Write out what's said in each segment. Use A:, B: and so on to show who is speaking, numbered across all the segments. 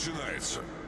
A: начинается.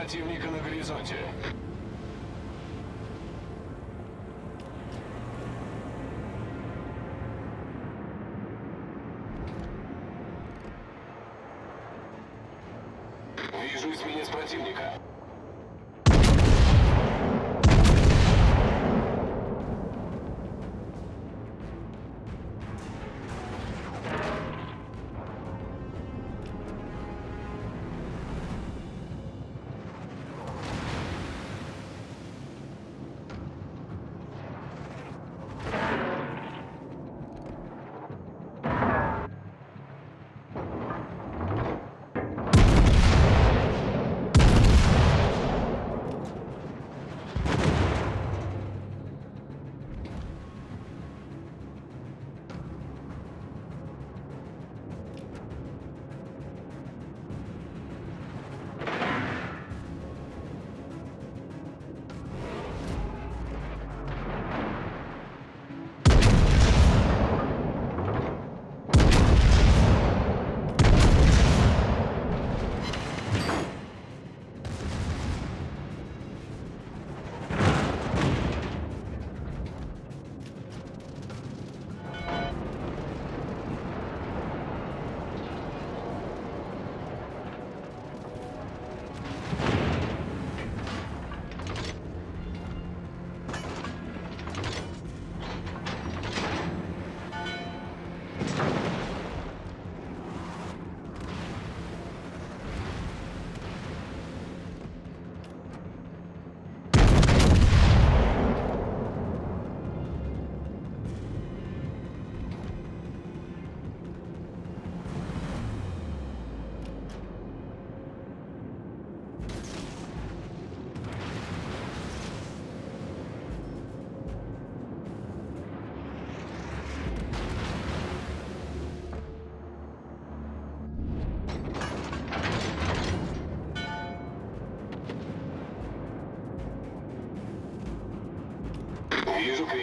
B: Противника на горизонте.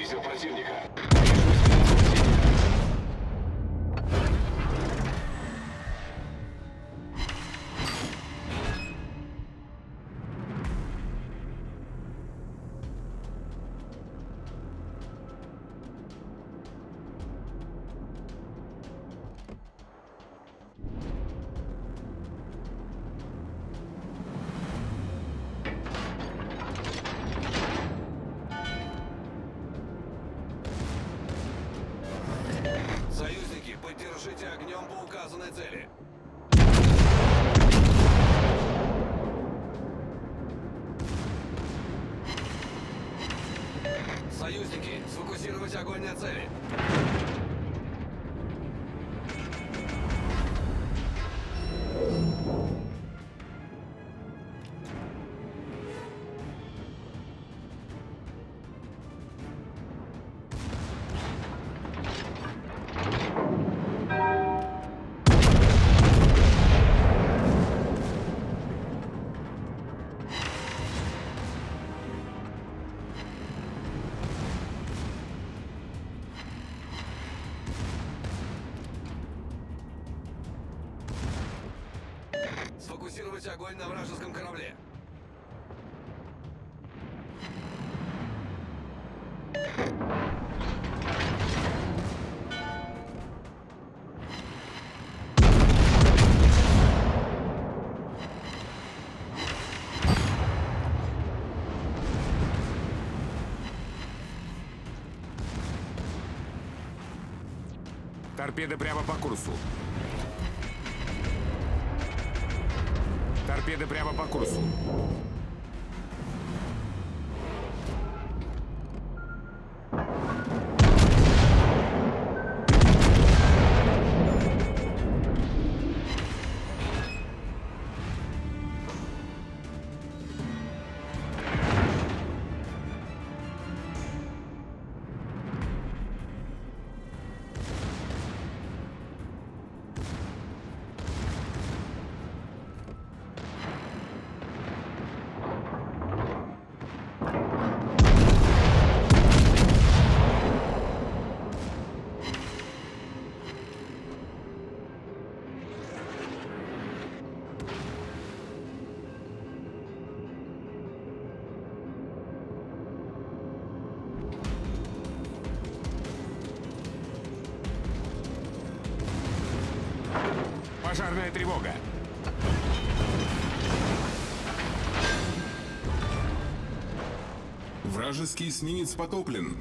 B: Крейсер противника.
A: Торпеды прямо по курсу. Торпеды прямо по курсу.
C: Вражеский эсминец потоплен.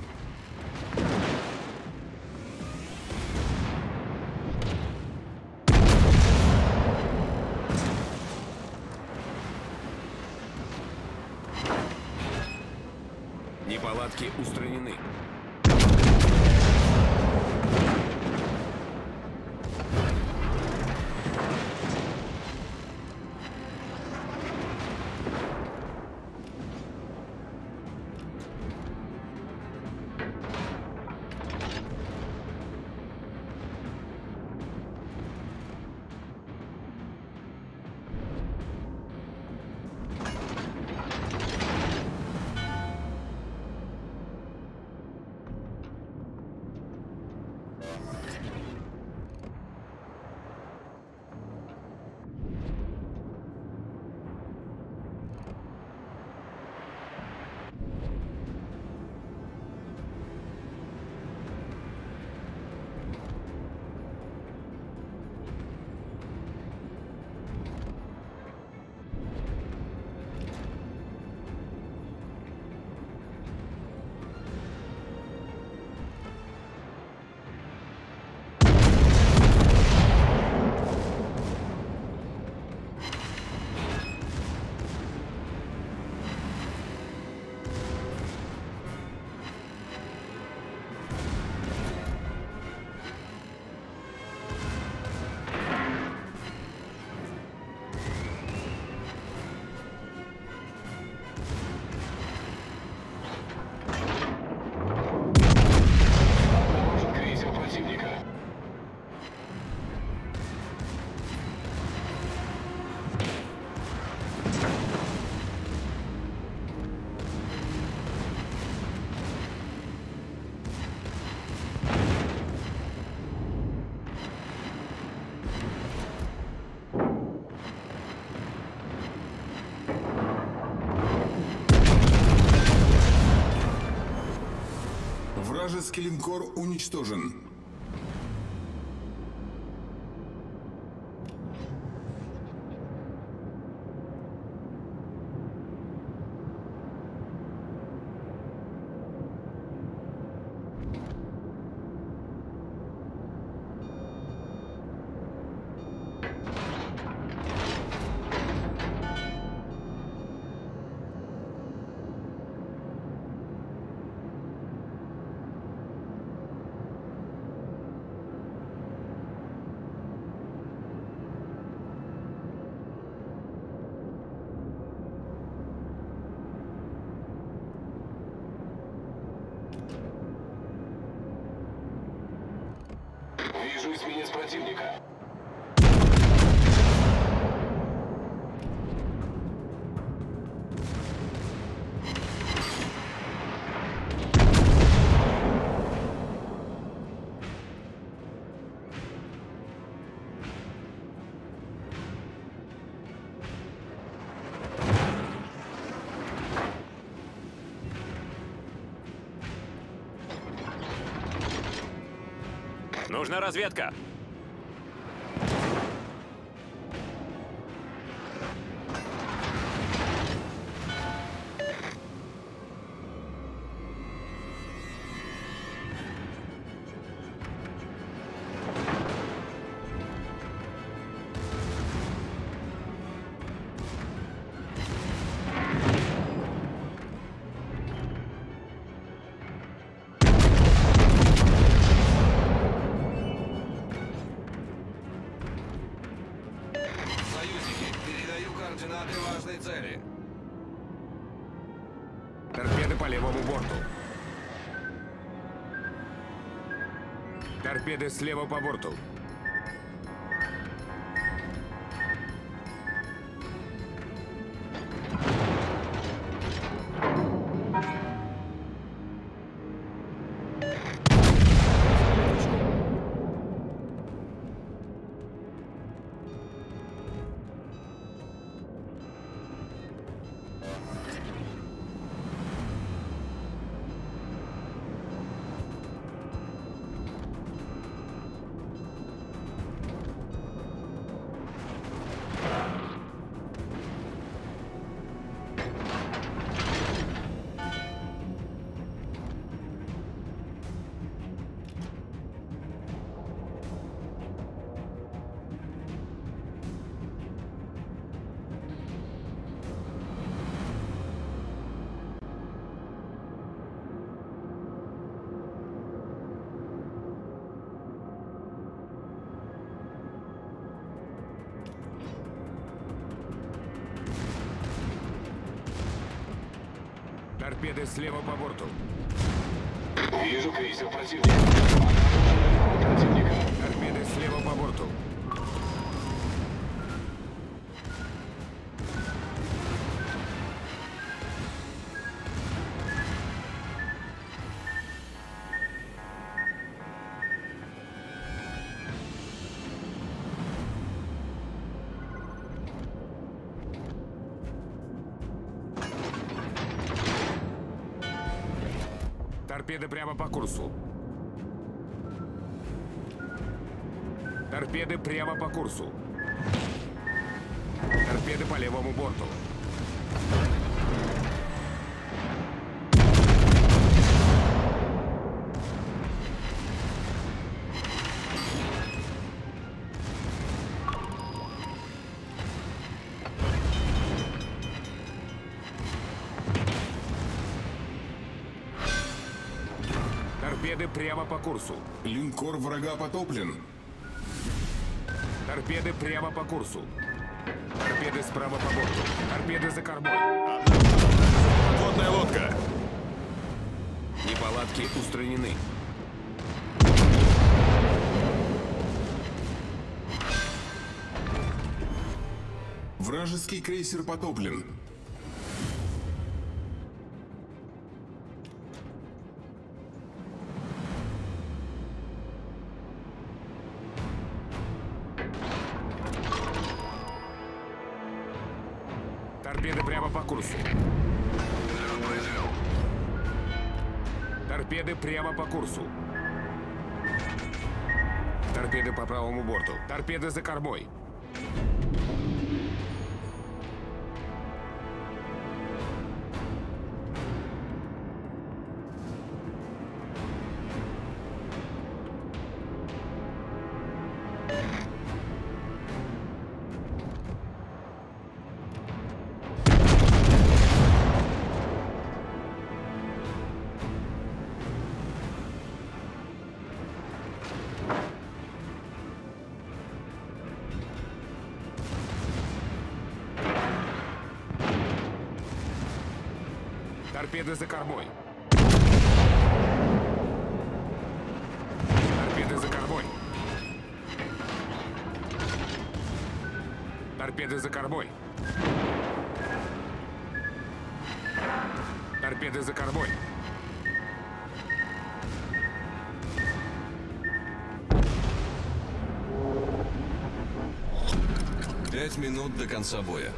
A: Неполадки устранены.
C: Вражеский линкор уничтожен.
D: Нужна разведка.
A: Слева по борту. Слева по борту.
B: Вижу крейсер противника.
A: Торпеды прямо по курсу. Торпеды прямо по курсу. Торпеды по левому борту. По курсу.
C: Линкор врага потоплен.
A: Торпеды прямо по курсу. Торпеды справа по борту. Торпеды за кормой.
D: Водная лодка.
A: Неполадки устранены.
C: Вражеский крейсер потоплен.
A: Борту. Торпеды за кормой. Торпеды за кормой. Торпеды за кормой. Торпеды за кормой. Торпеды за кормой.
E: Пять минут до конца боя.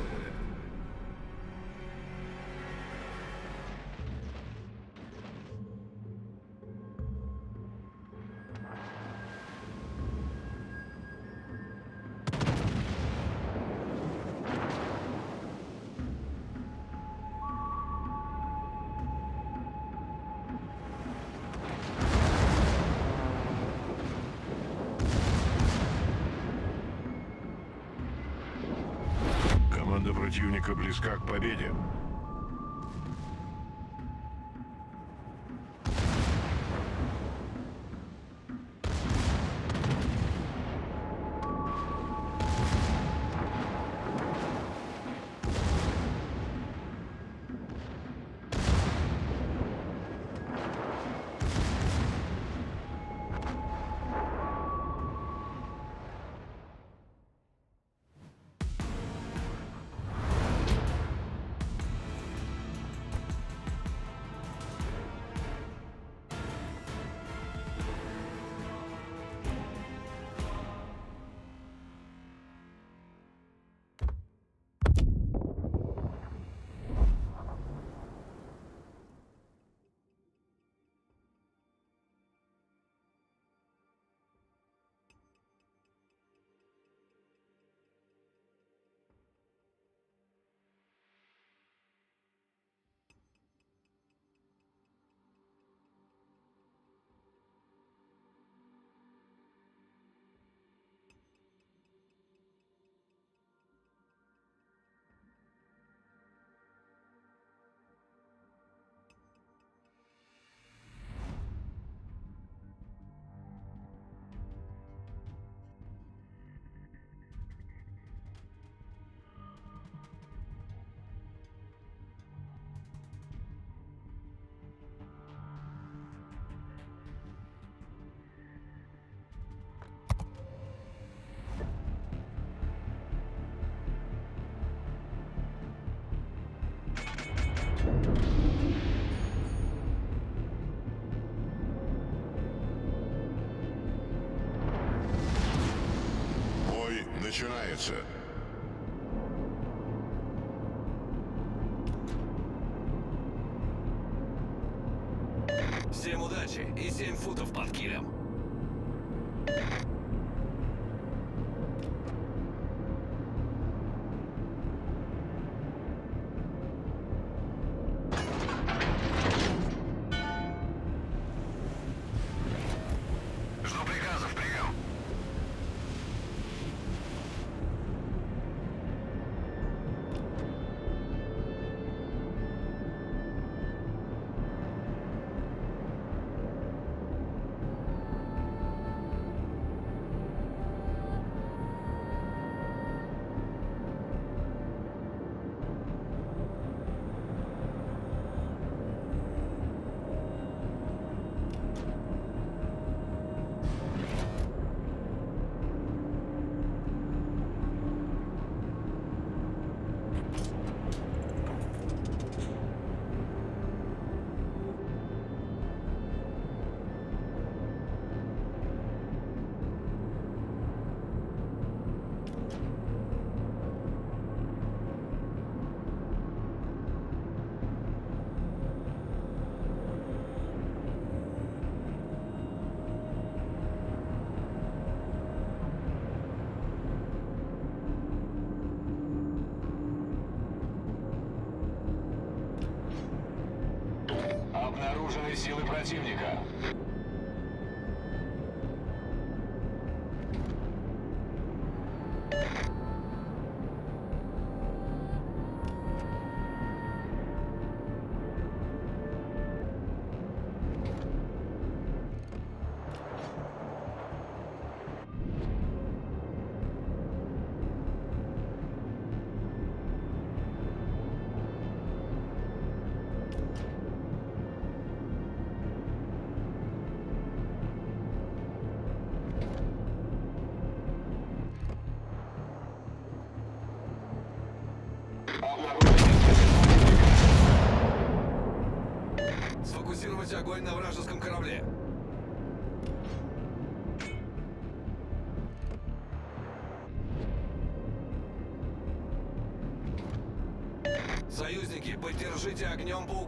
E: противника близка к победе. начинается.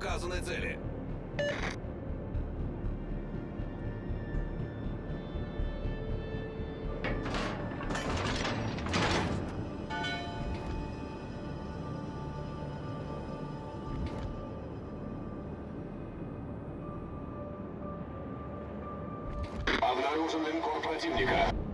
F: указанной цели.
B: Обнаружен линкор противника.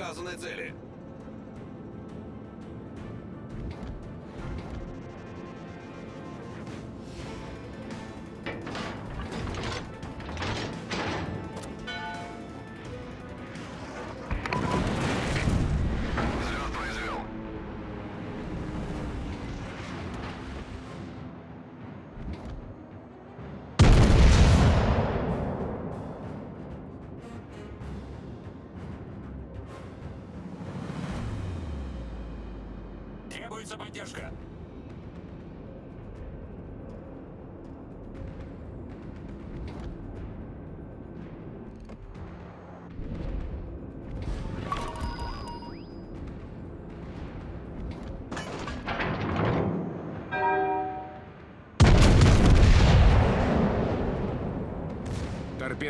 E: Указанной цели.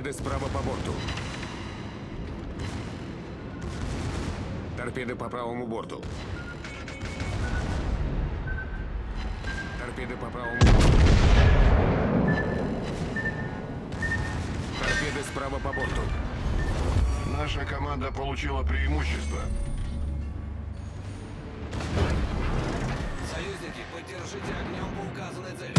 A: Торпеды справа по борту. Торпеды по правому борту. Торпеды по правому борту. Торпеды справа по борту.
G: Наша команда получила преимущество.
E: Союзники, поддержите огнем по указанной цели.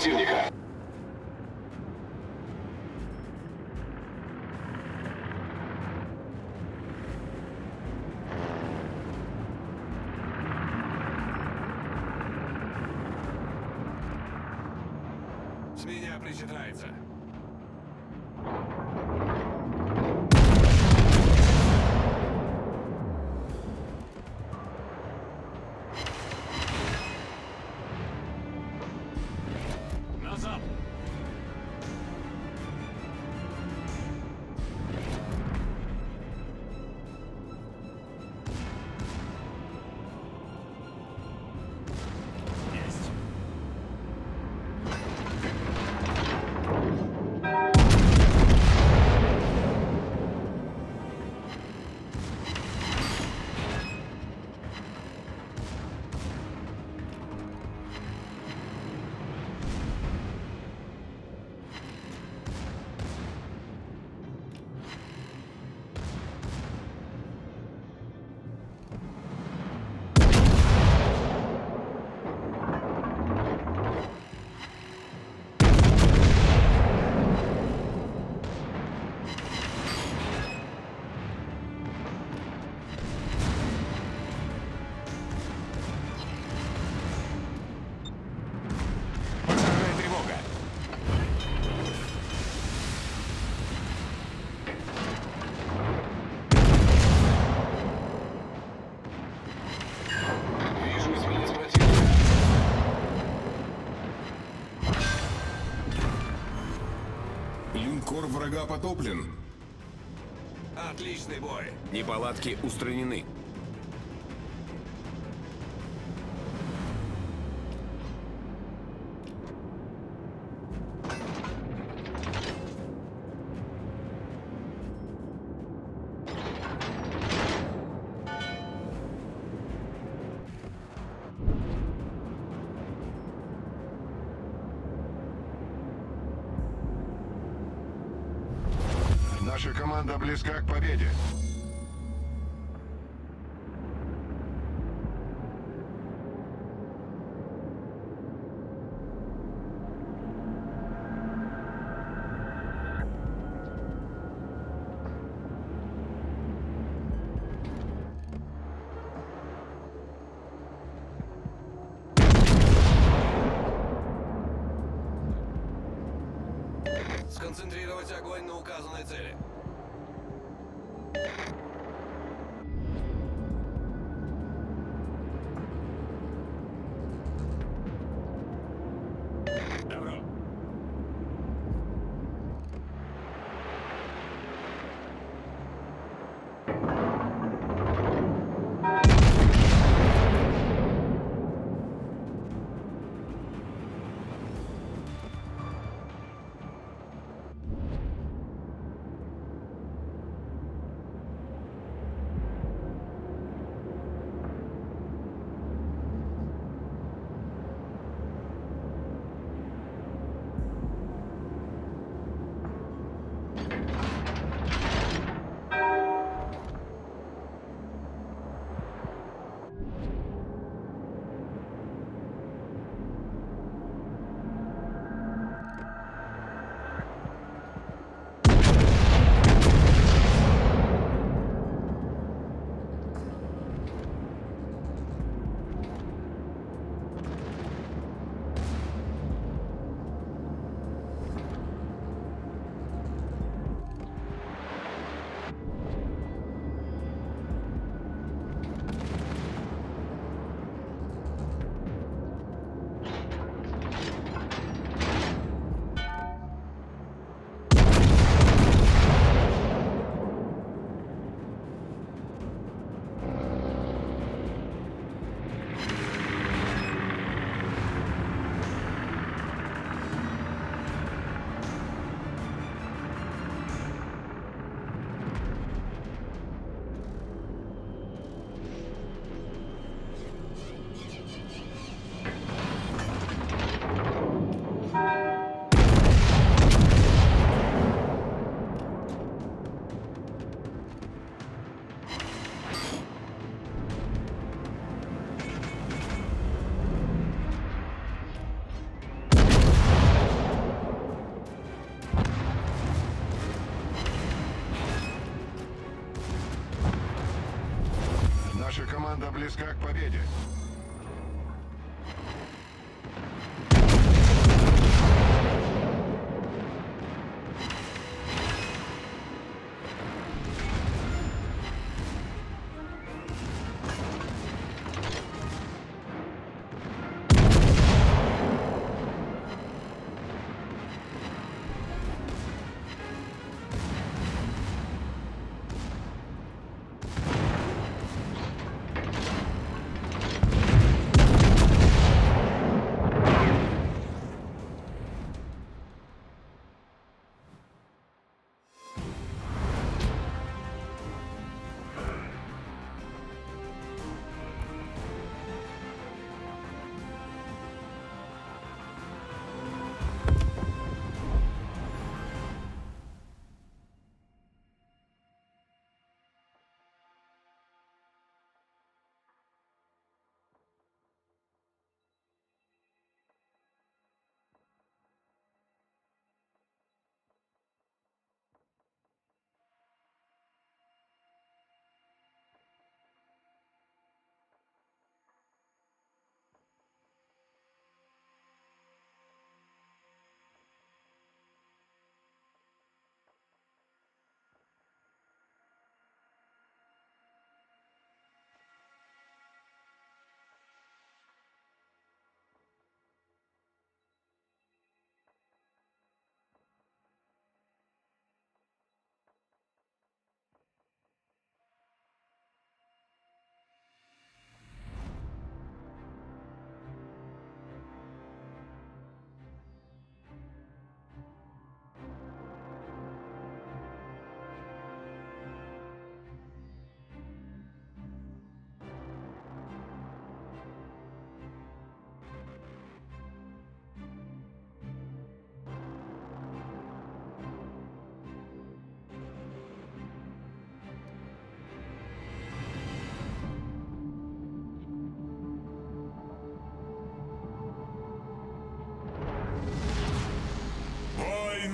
B: Противника.
C: Врага потоплен.
E: Отличный бой.
A: Неполадки устранены.
G: Команда близка к победе. Команда близка к победе.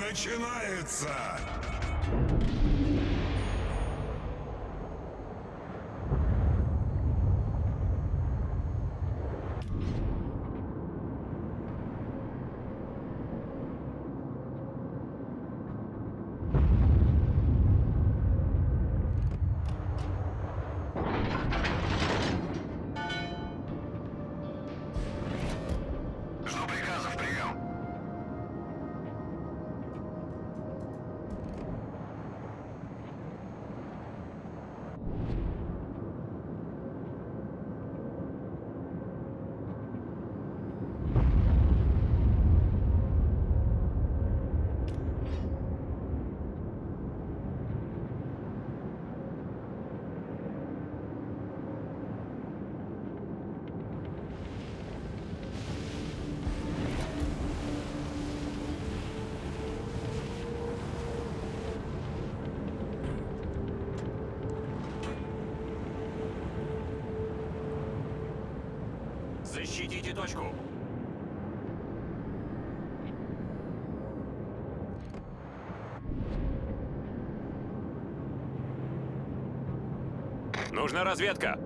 H: Начинается!
D: Защитите точку. Нужна разведка.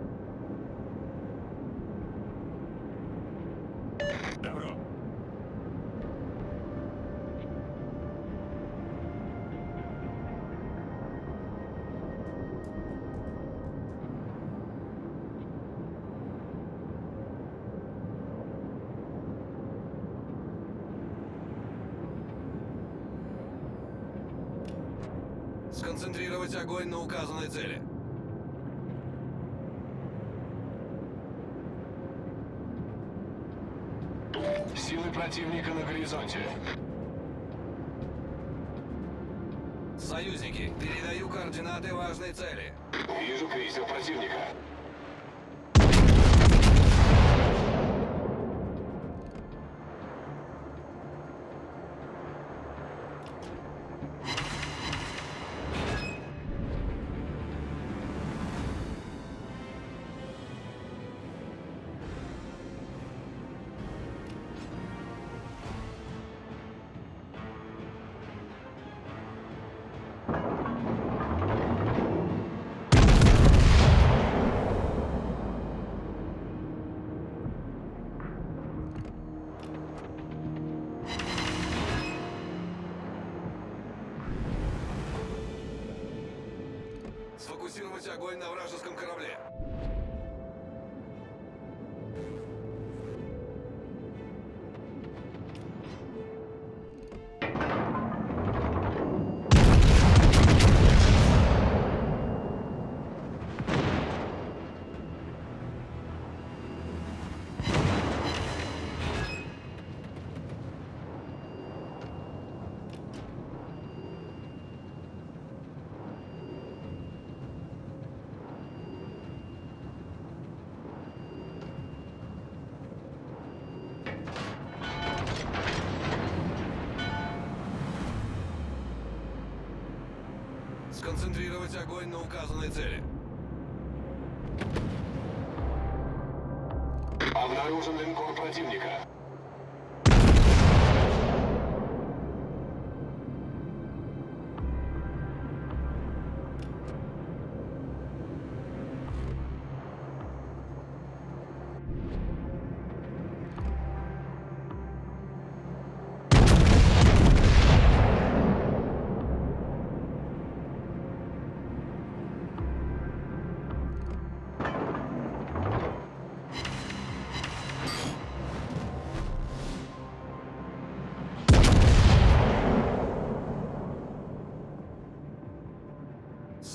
E: Сконцентрировать огонь на указанной цели.
B: Обнаружен линкор противника.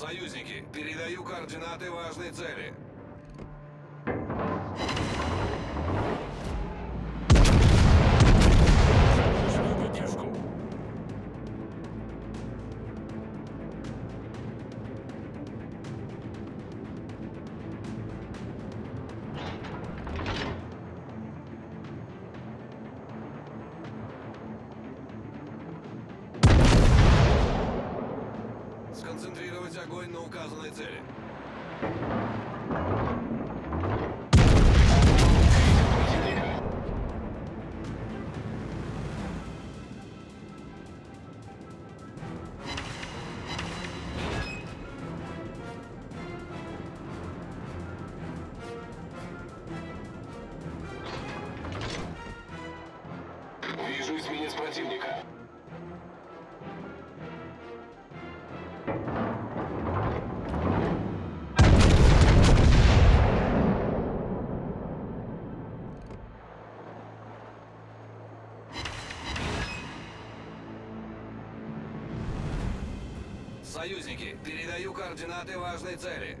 E: Союзники, передаю координаты важной цели. Союзники, передаю координаты важной цели.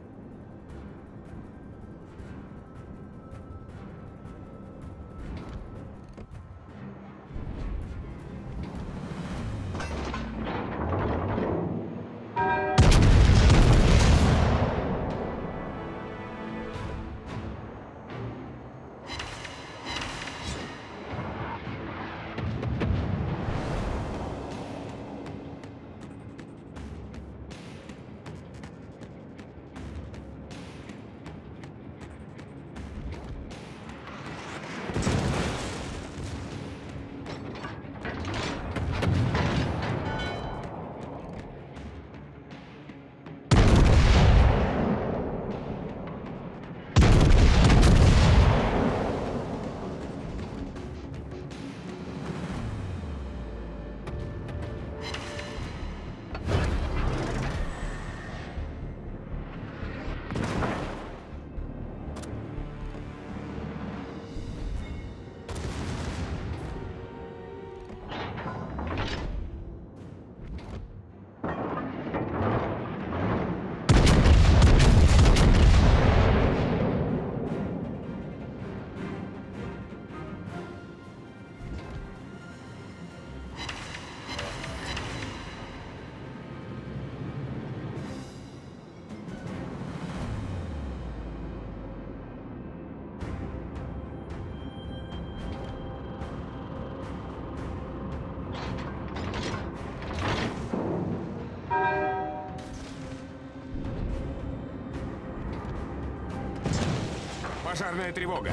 A: Пожарная тревога.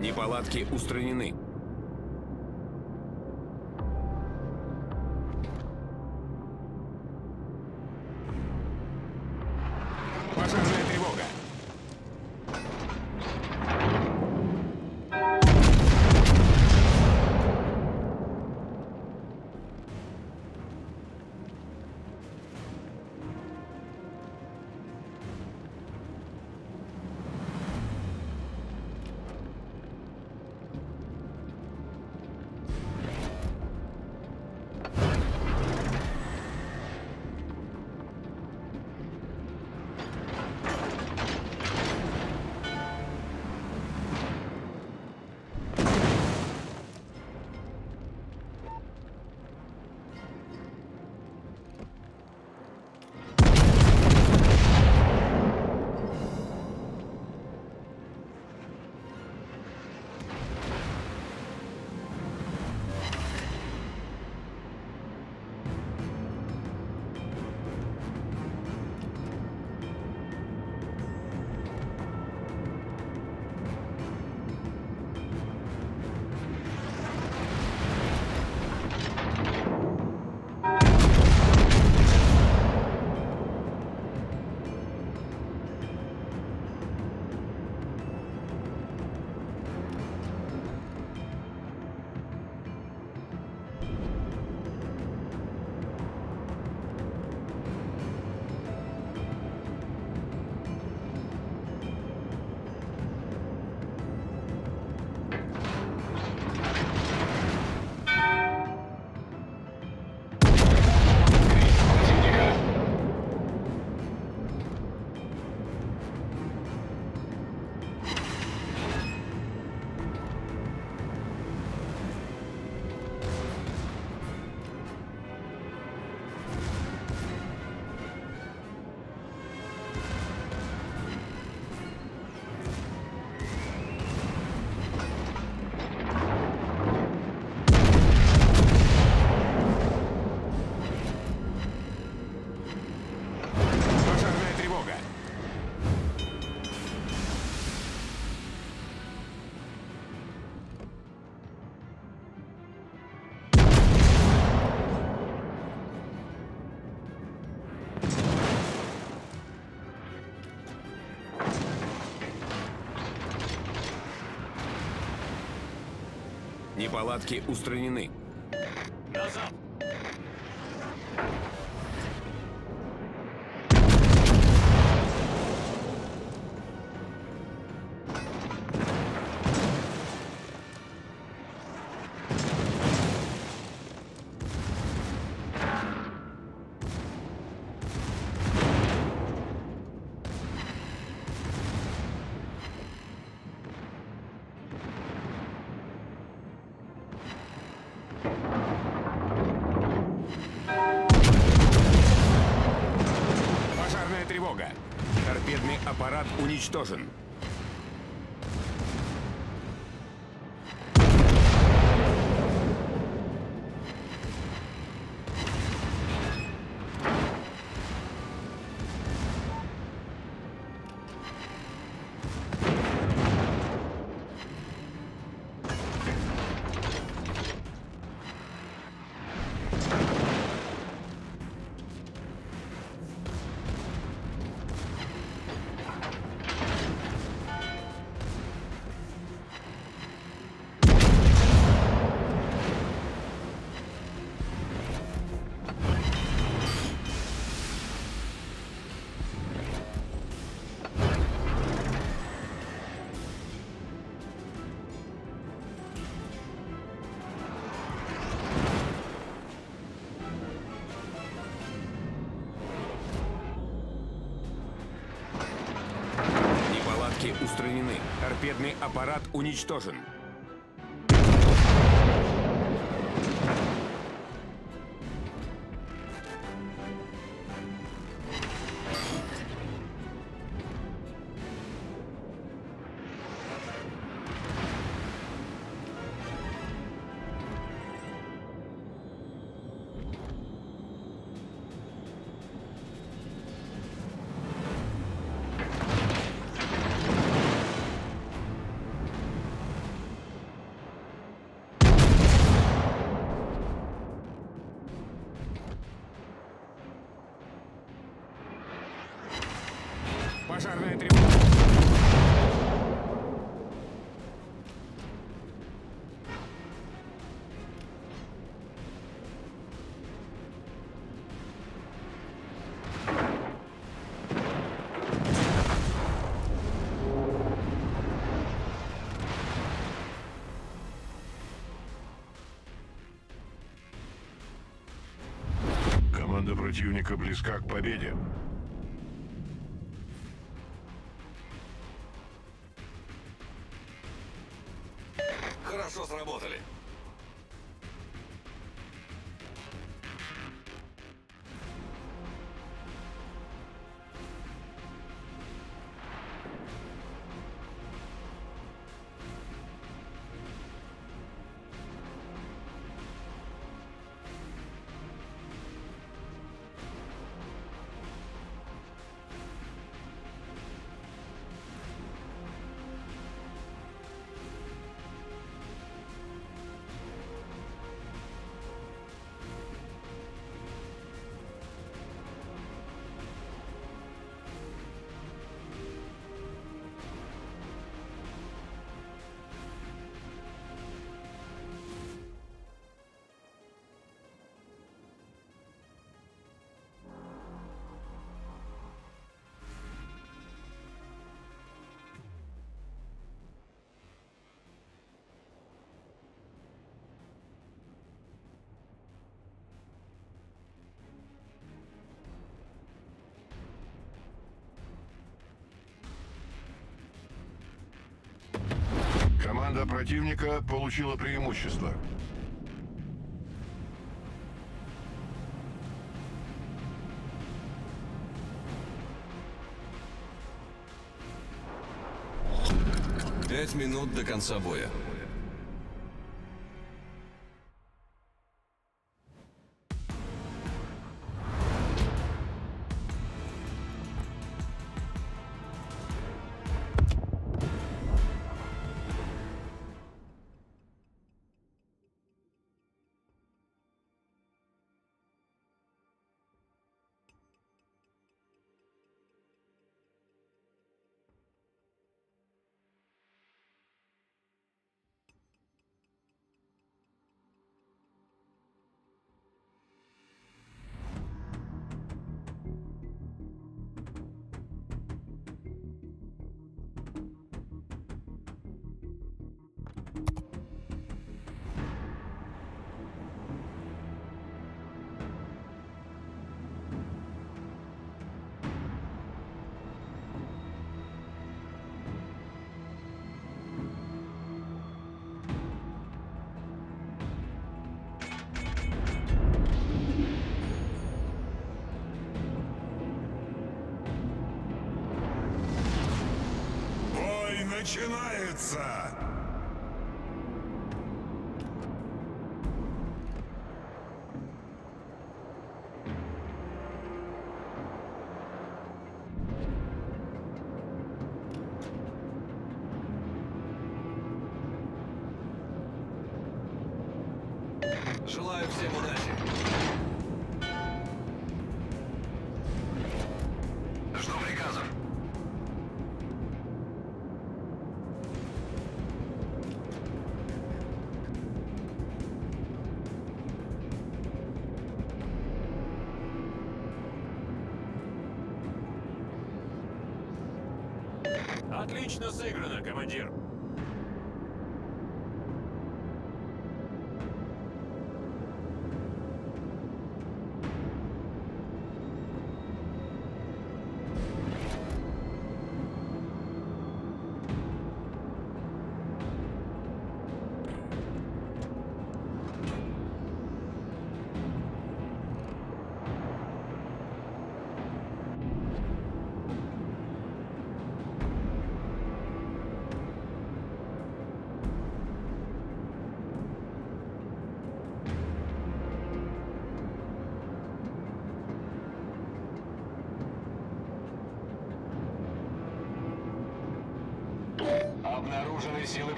A: Неполадки устранены. Неполадки устранены. Аппарат уничтожен. Уничтожен.
G: Противника близка к победе. Команда противника получила преимущество.
E: Пять минут до конца боя.
C: Начинается!
B: no cigarette.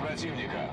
B: Противника.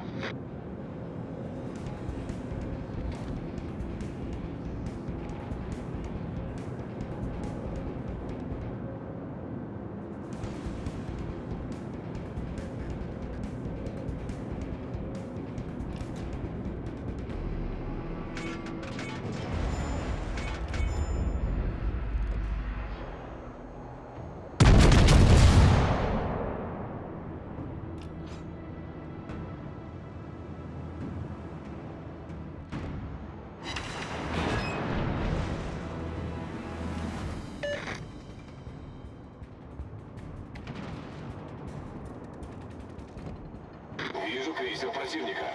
B: Крейсер противника.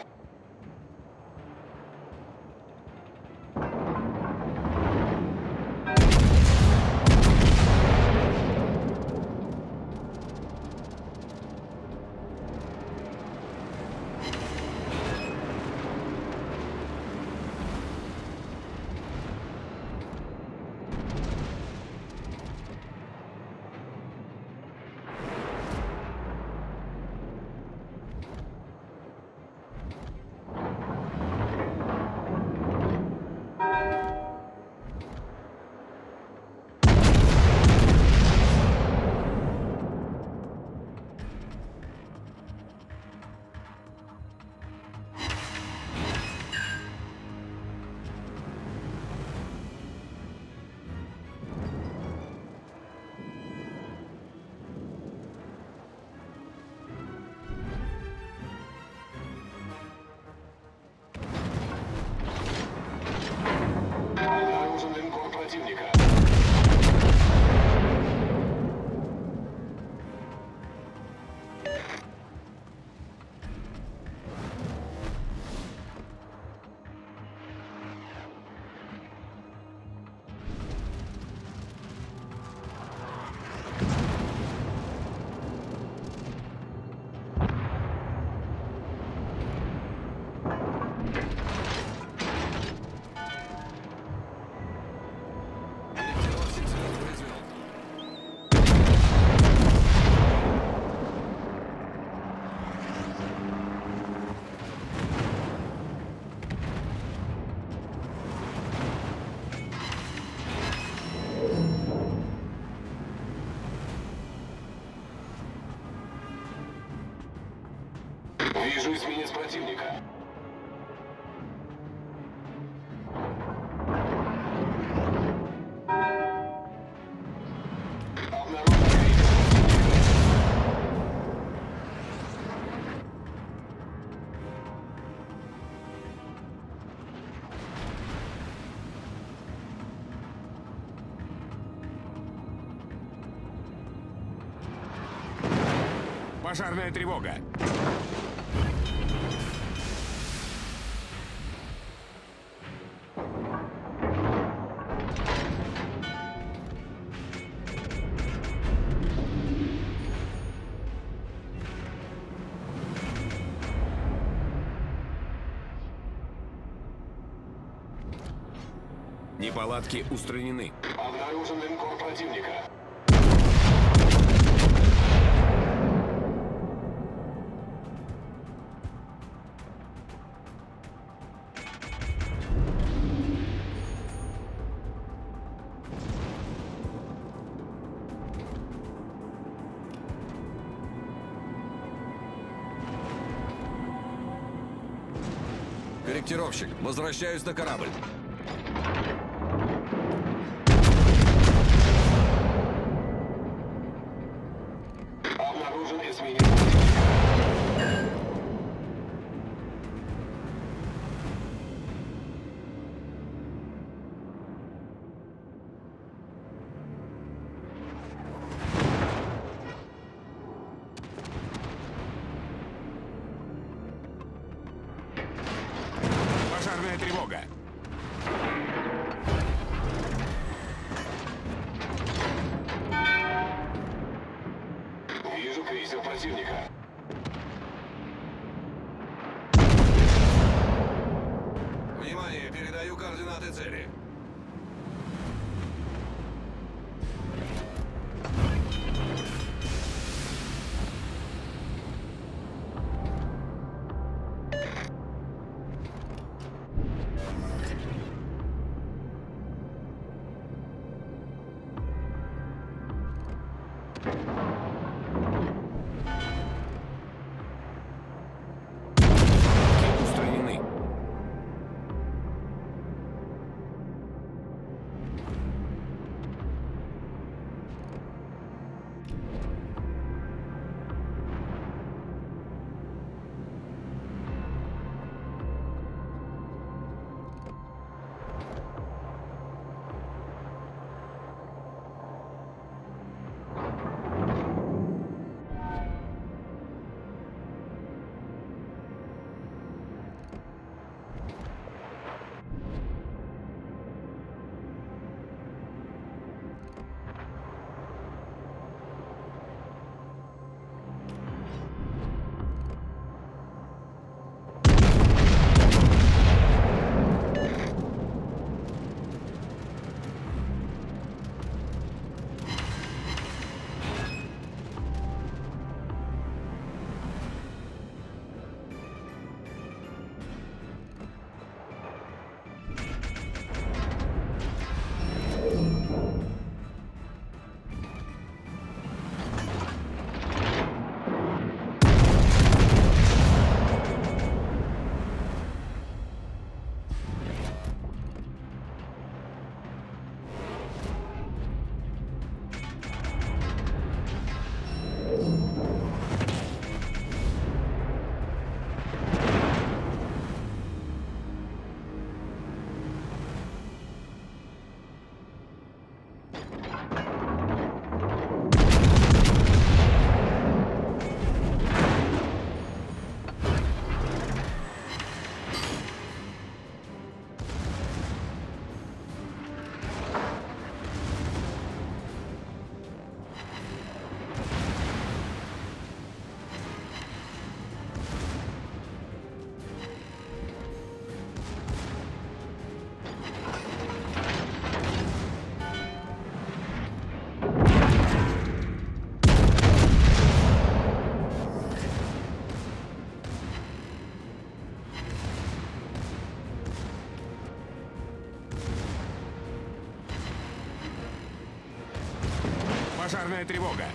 B: Вижу эсминец противника.
A: Пожарная тревога. Неполадки устранены.
B: Обнаружен линкор противника.
E: Корректировщик, возвращаюсь на корабль.
A: Пожарная тревога.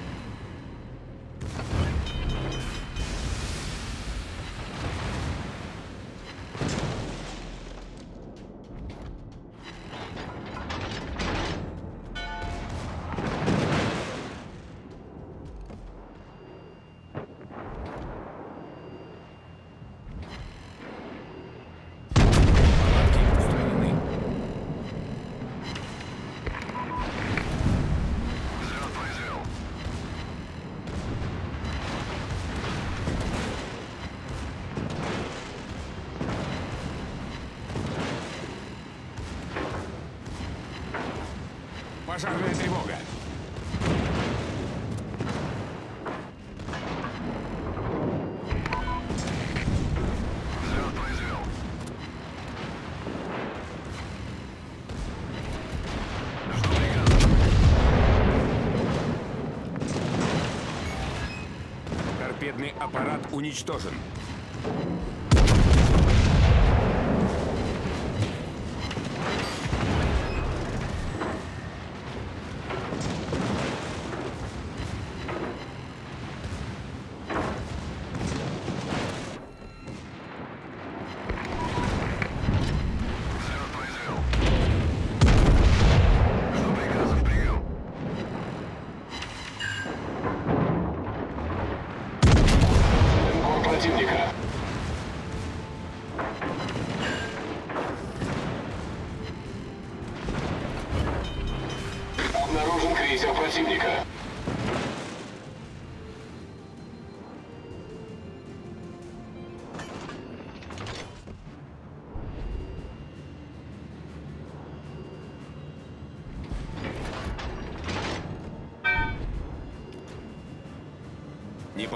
A: Уничтожен.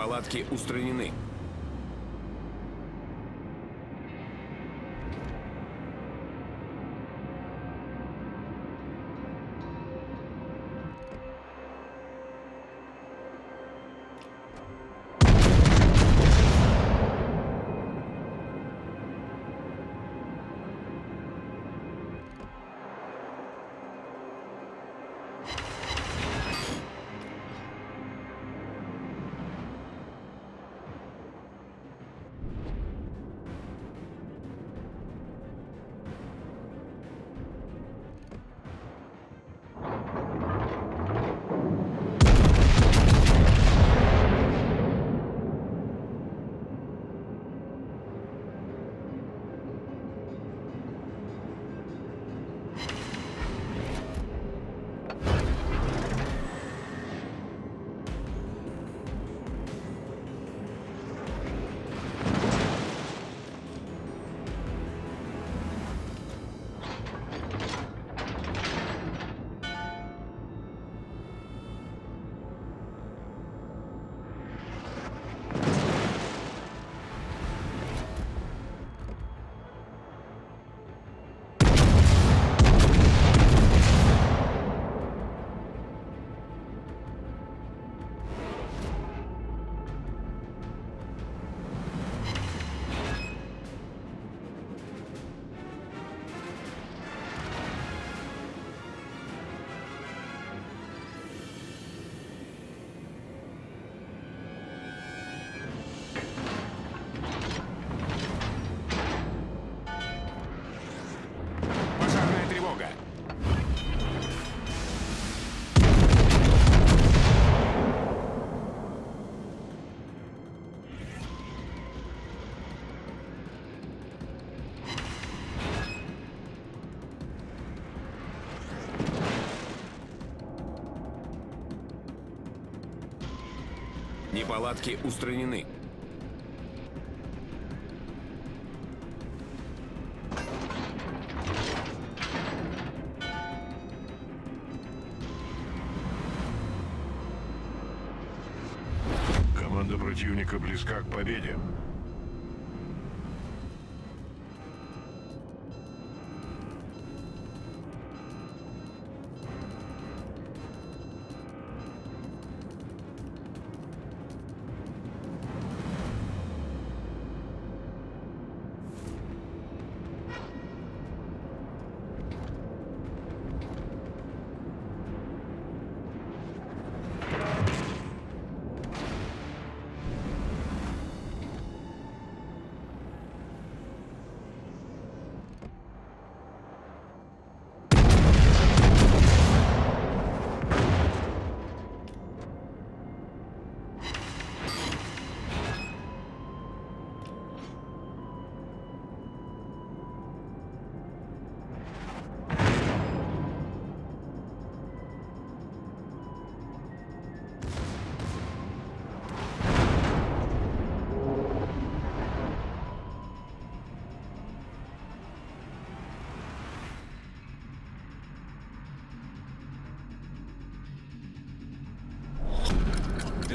A: Неполадки устранены. Неполадки устранены.
G: Команда противника близка к победе.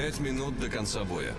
E: Пять минут до конца боя.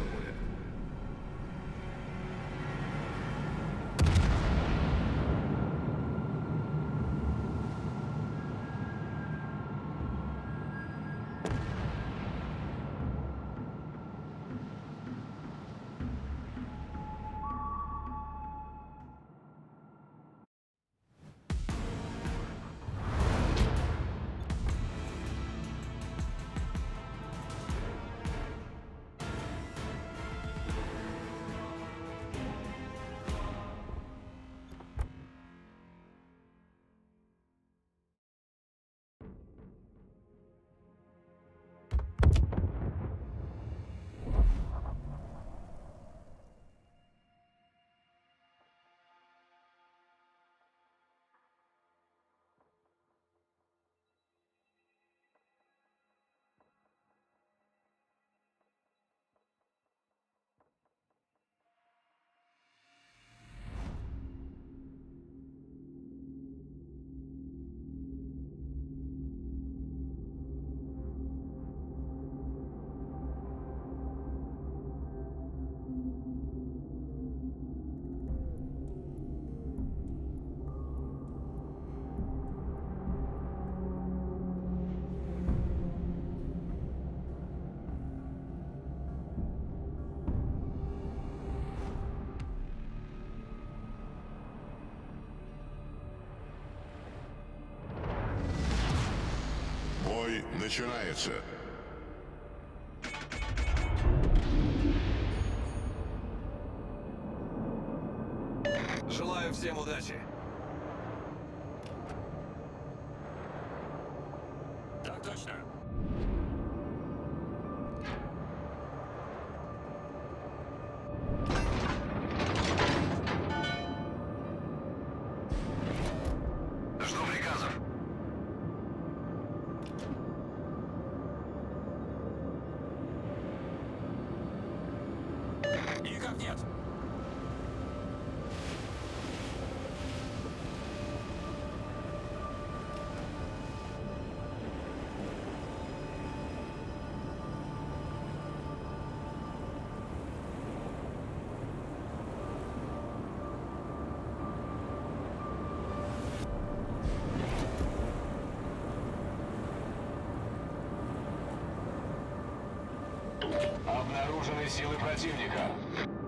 C: Начинается.
E: Желаю всем удачи.
B: Обнаружены силы противника.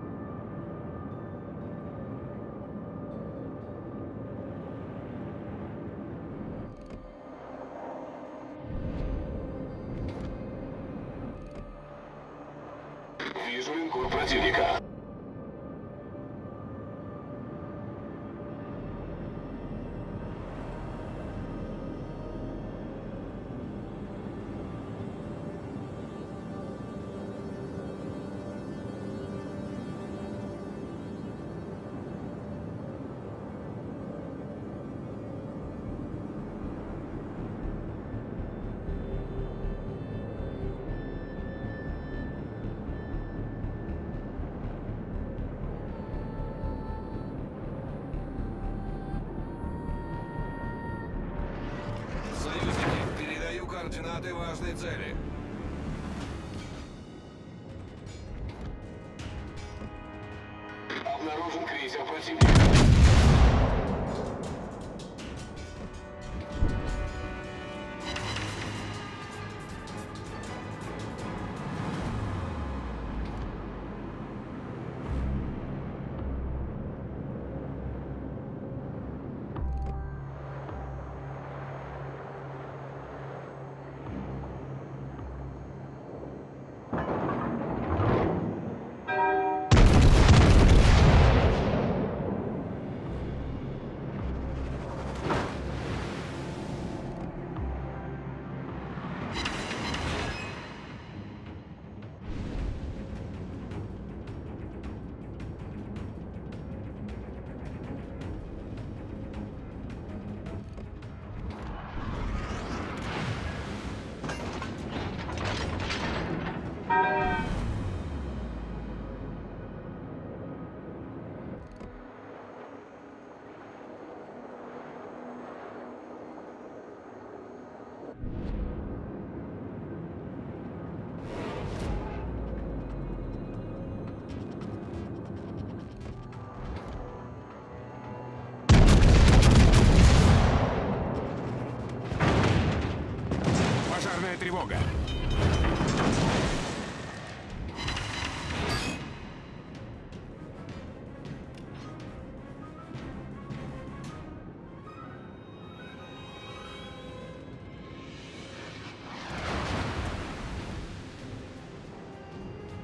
A: Тревога.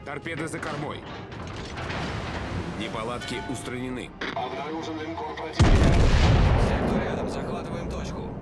A: Торпеды за кормой. Неполадки устранены.
B: Обнаружен линкор противника.
E: Все, кто рядом, захватываем точку.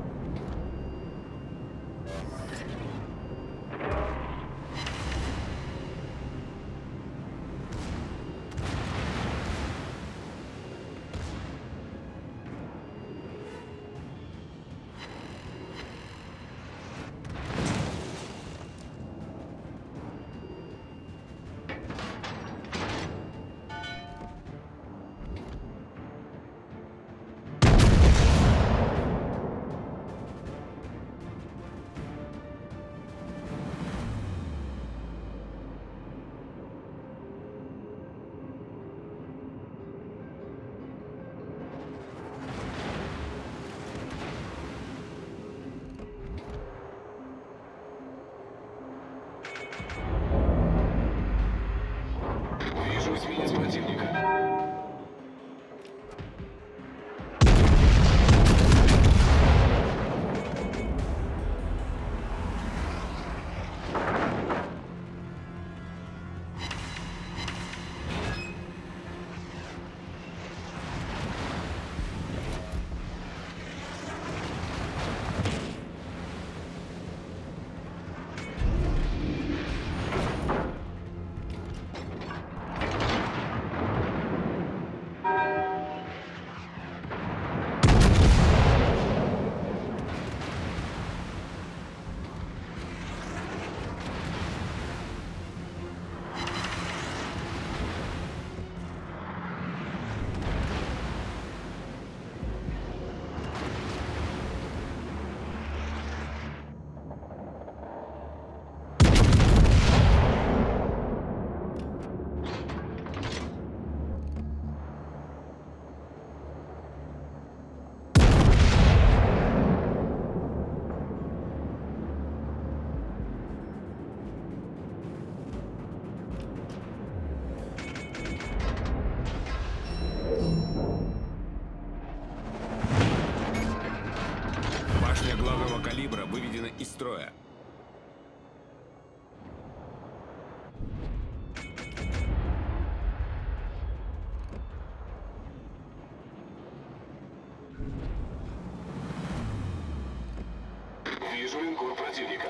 B: Вижу линкор противника.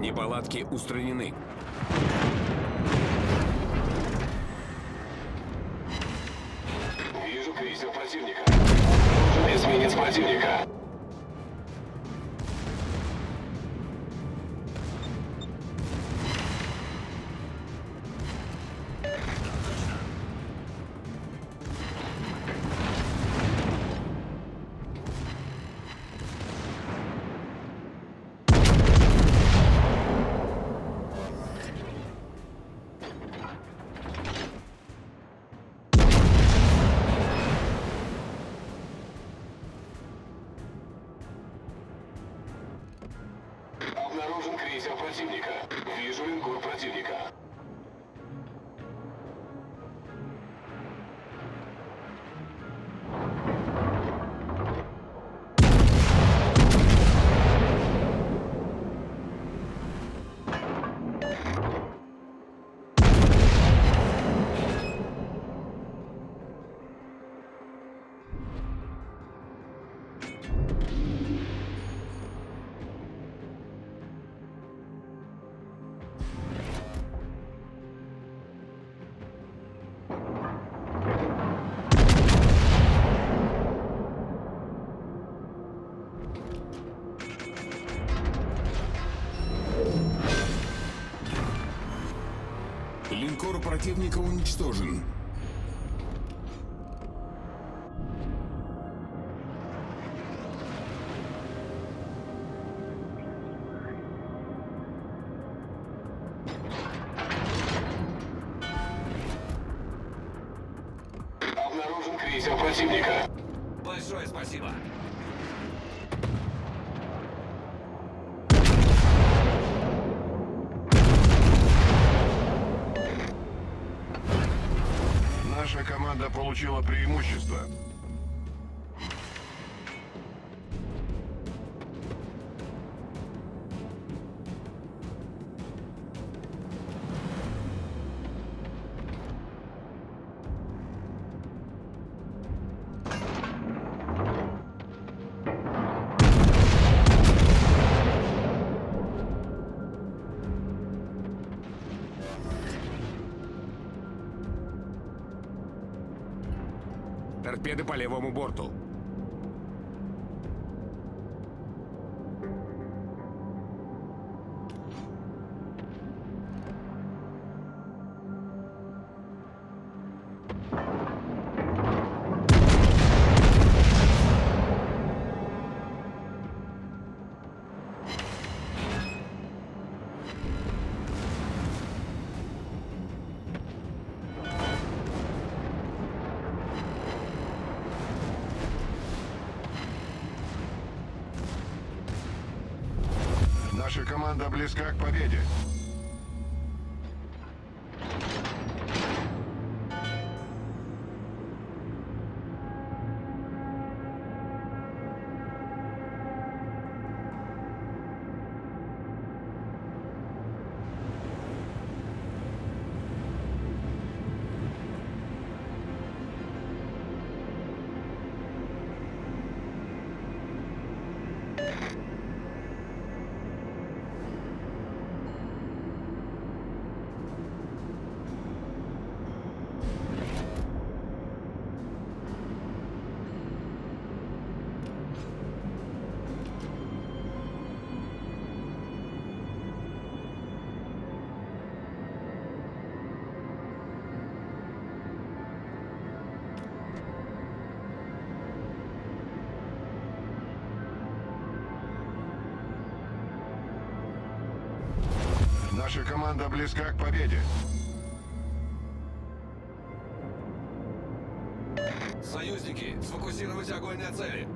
A: Неполадки устранены.
B: Вижу крейсер противника. Эсминец противника. Противника
C: уничтожен.
G: Наша команда получила преимущество. Команда команда близка к победе.
E: Союзники, сфокусировать огонь на цели.